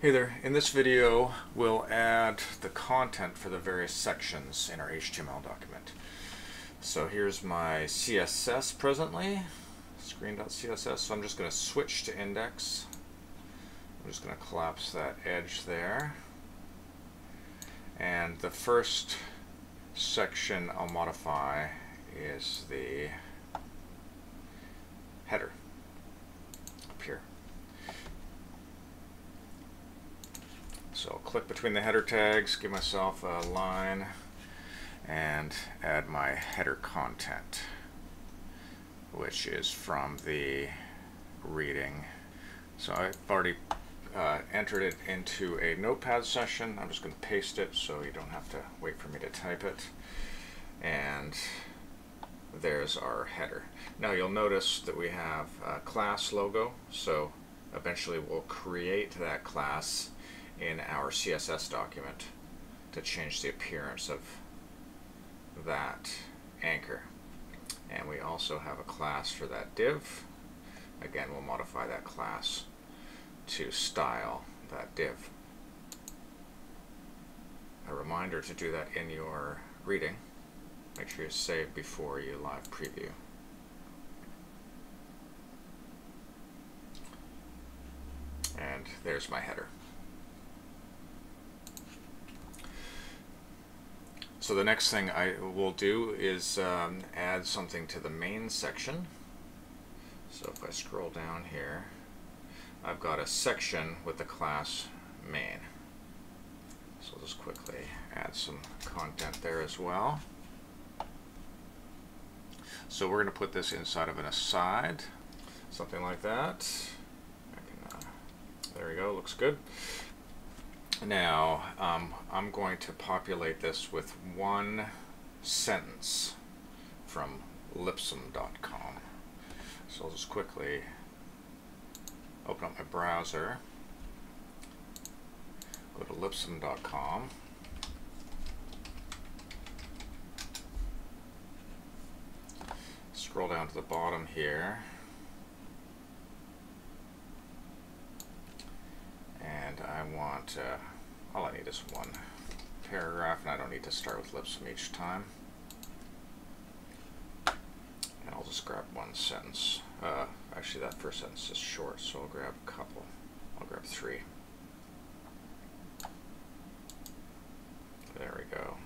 Hey there, in this video we'll add the content for the various sections in our HTML document. So here's my CSS presently, screen.css, so I'm just going to switch to index. I'm just going to collapse that edge there. And the first section I'll modify is the header up here. So I'll click between the header tags, give myself a line, and add my header content, which is from the reading. So I've already uh, entered it into a notepad session. I'm just going to paste it so you don't have to wait for me to type it. And there's our header. Now you'll notice that we have a class logo, so eventually we'll create that class in our CSS document to change the appearance of that anchor. And we also have a class for that div. Again, we'll modify that class to style that div. A reminder to do that in your reading. Make sure you save before you live preview. And there's my header. So the next thing I will do is um, add something to the main section. So if I scroll down here, I've got a section with the class main. So I'll just quickly add some content there as well. So we're going to put this inside of an aside, something like that. Can, uh, there we go, looks good. Now, um, I'm going to populate this with one sentence from lipsum.com. So I'll just quickly open up my browser, go to lipsum.com, scroll down to the bottom here, and I want, uh, all I need is one paragraph, and I don't need to start with Lipsum each time. And I'll just grab one sentence. Uh, actually, that first sentence is short, so I'll grab a couple. I'll grab three. There we go.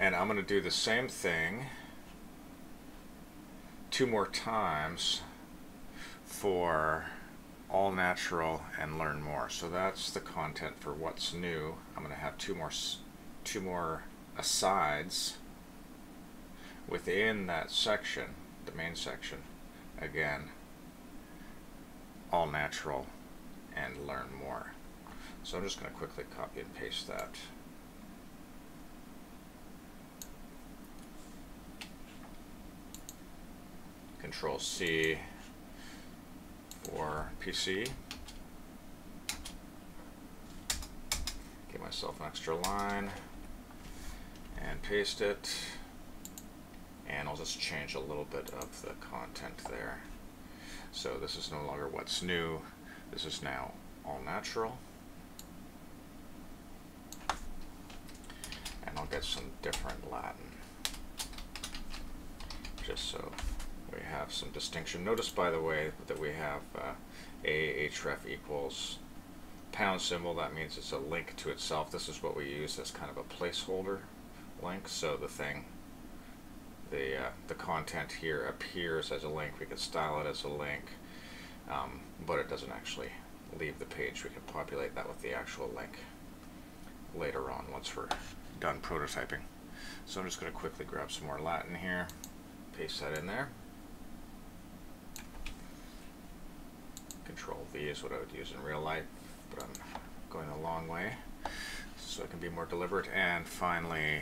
And I'm going to do the same thing two more times for all natural and learn more. So that's the content for what's new. I'm going to have two more two more asides within that section, the main section. Again, all natural and learn more. So I'm just going to quickly copy and paste that. Control C for PC. Give myself an extra line and paste it. And I'll just change a little bit of the content there. So this is no longer what's new. This is now all natural. And I'll get some different Latin. Just so we have some distinction. Notice, by the way, that we have uh, a href equals pound symbol. That means it's a link to itself. This is what we use as kind of a placeholder link. So the thing, the uh, the content here appears as a link. We can style it as a link, um, but it doesn't actually leave the page. We can populate that with the actual link later on once we're done prototyping. So I'm just going to quickly grab some more Latin here, paste that in there. Control V is what I would use in real life, but I'm going a long way so I can be more deliberate. And finally,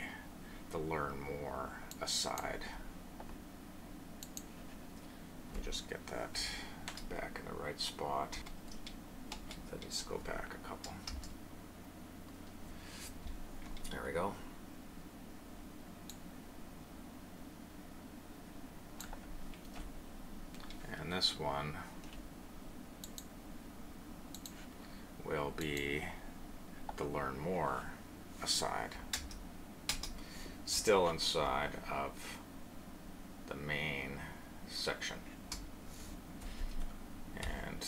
the learn more aside. Let me just get that back in the right spot. That needs to go back a couple. There we go. And this one will be the learn more aside. Still inside of the main section. And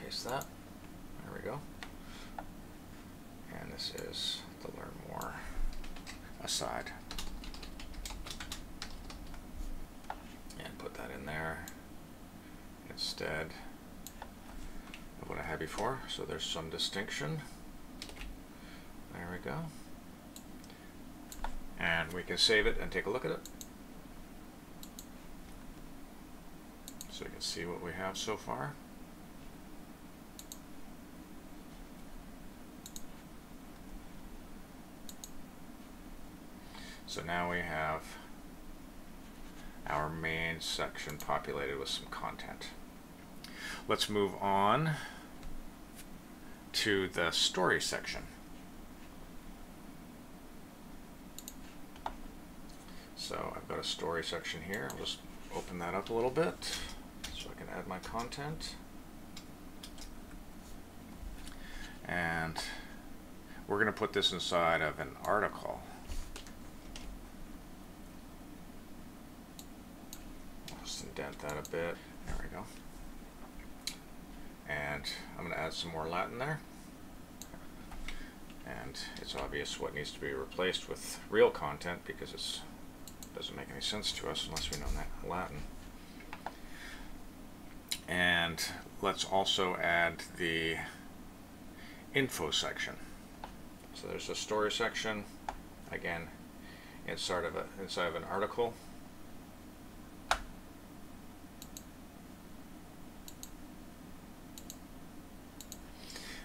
paste that. There we go. And this is the learn more aside. And put that in there instead what I had before. So there's some distinction. There we go. And we can save it and take a look at it. So you can see what we have so far. So now we have our main section populated with some content. Let's move on to the story section. So I've got a story section here. I'll just open that up a little bit so I can add my content. And we're going to put this inside of an article. Just indent that a bit. There we go. And I'm going add some more Latin there. And it's obvious what needs to be replaced with real content because it doesn't make any sense to us unless we know that Latin. And let's also add the info section. So there's a story section, again, inside of a, inside of an article.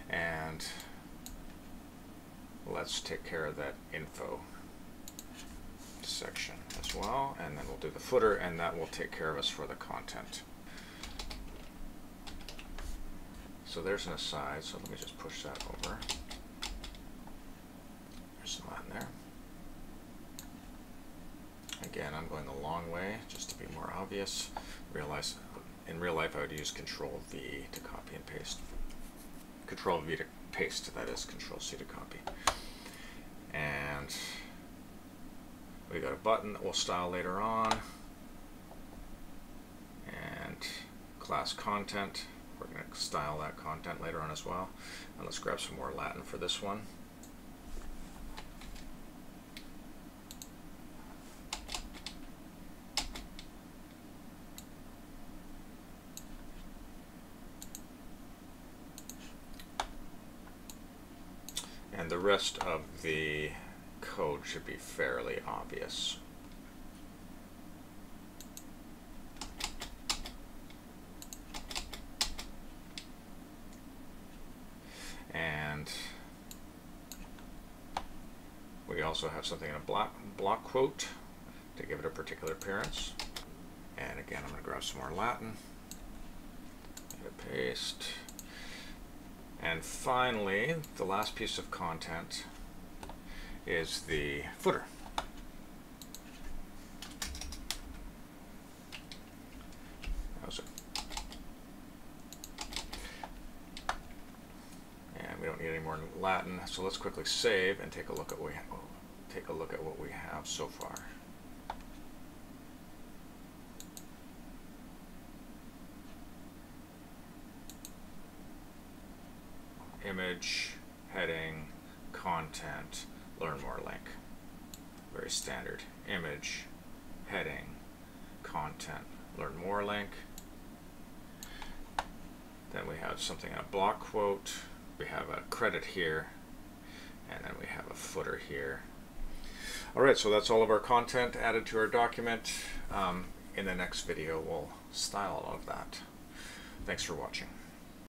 And let's take care of that info section as well, and then we'll do the footer, and that will take care of us for the content. So there's an aside, so let me just push that over. There's some Latin there. Again, I'm going the long way, just to be more obvious. Realize in real life I would use Control V to copy and paste. Control V to paste, that is Control C to copy. And we got a button that we'll style later on. And class content. We're going to style that content later on as well. And let's grab some more Latin for this one. And the rest of the code should be fairly obvious. And we also have something in a block, block quote to give it a particular appearance. And again, I'm going to grab some more Latin. And Paste. And finally, the last piece of content is the footer. And we don't need any more Latin, so let's quickly save and take a look at what we take a look at what we have so far. Image, heading, content, learn more link. Very standard. Image, heading, content, learn more link. Then we have something in a block quote. We have a credit here. And then we have a footer here. All right, so that's all of our content added to our document. Um, in the next video, we'll style all of that. Thanks for watching.